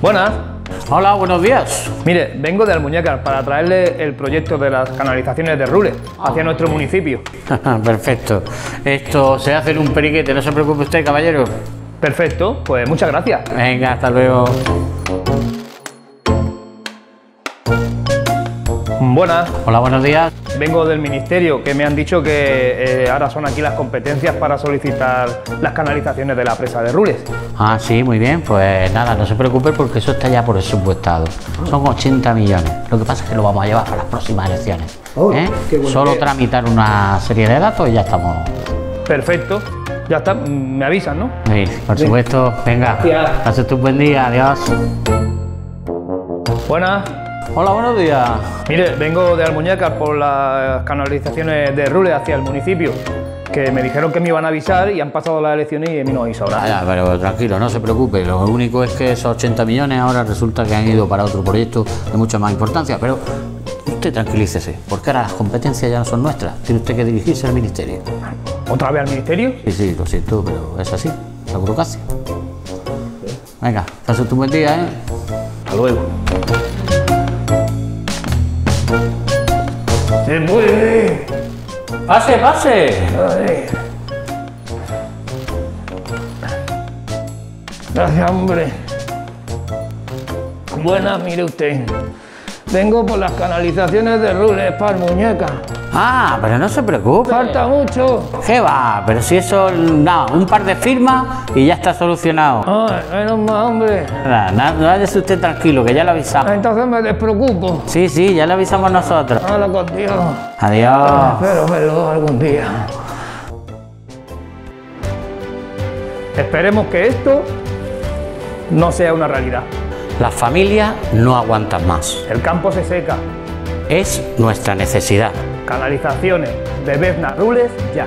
Buenas. Hola, buenos días. Mire, vengo de Almuñécar para traerle el proyecto de las canalizaciones de Rules hacia nuestro municipio. Perfecto. Esto se hace en un periquete, no se preocupe usted, caballero. Perfecto, pues muchas gracias. Venga, hasta luego. Buenas. Hola, buenos días. Vengo del ministerio que me han dicho que eh, ahora son aquí las competencias para solicitar las canalizaciones de la presa de Rules. Ah, sí, muy bien. Pues nada, no se preocupe porque eso está ya por el supuestado. Son 80 millones. Lo que pasa es que lo vamos a llevar para las próximas elecciones. Oh, ¿eh? bueno. Solo tramitar una serie de datos y ya estamos. Perfecto. Ya está, me avisan, ¿no? Sí, por supuesto. Venga, Gracias. pase tu buen día. Adiós. Buenas. Hola, buenos días. Mire, vengo de Almuñécar por las canalizaciones de Rules hacia el municipio, que me dijeron que me iban a avisar y han pasado las elecciones y a mí no han avisado nada. Vaya, pero tranquilo, no se preocupe. Lo único es que esos 80 millones ahora resulta que han ido para otro proyecto de mucha más importancia. Pero usted tranquilícese, porque ahora las competencias ya no son nuestras. Tiene usted que dirigirse al ministerio. ¿Otra vez al ministerio? Sí, sí, lo siento, pero es así, la burocracia. Venga, pase tu buen día, ¿eh? Hasta luego. Se puede. Pase, pase. Gracias, hombre. Buenas, mire usted. Vengo por las canalizaciones de Rules para Muñeca. Ah, pero no se preocupe. Falta mucho. ¿Qué va? Pero si eso, nada, un par de firmas y ya está solucionado. Ay, menos mal, hombre. Nada, nada, no váyase usted tranquilo, que ya lo avisamos. Entonces me despreocupo. Sí, sí, ya lo avisamos nosotros. Habla con Dios. Adiós. Espero verlo algún día. Esperemos que esto no sea una realidad. Las familias no aguantan más. El campo se seca. Es nuestra necesidad. Canalizaciones de Bezna Rules ya.